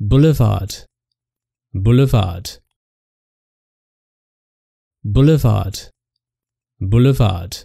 Boulevard. Boulevard. Boulevard. Boulevard.